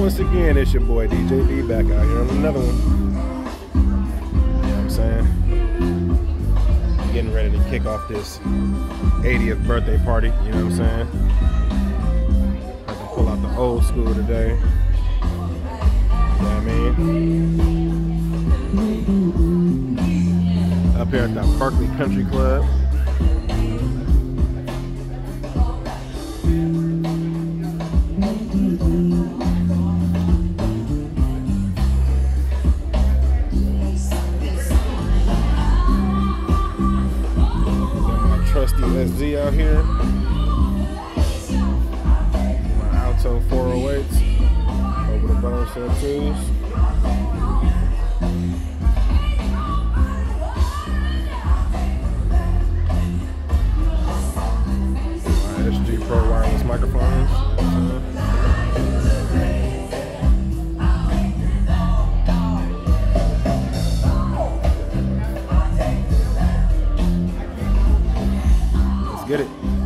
once again, it's your boy DJ B back out here on another one. You know what I'm saying? Getting ready to kick off this 80th birthday party, you know what I'm saying? I can pull out the old school today. You know what I mean? Up here at the Berkeley Country Club. Trusty SZ out here. My Alto 408s over the bone set SG Pro wireless microphones. Get it?